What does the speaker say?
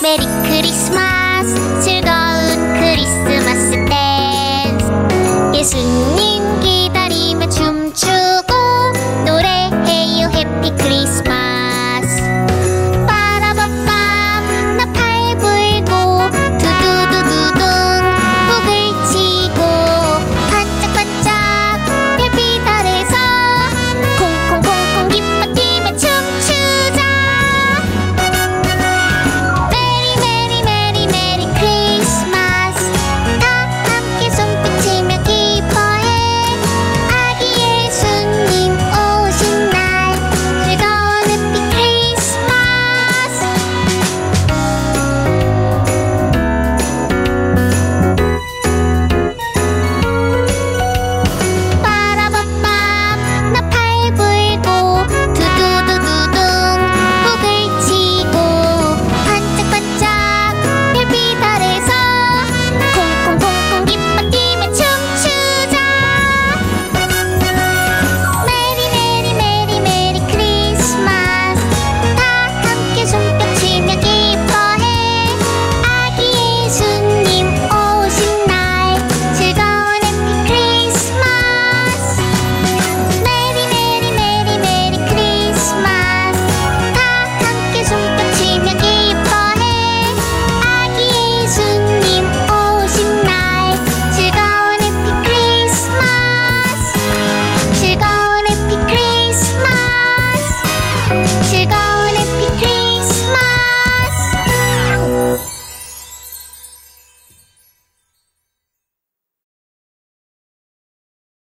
Merry Christmas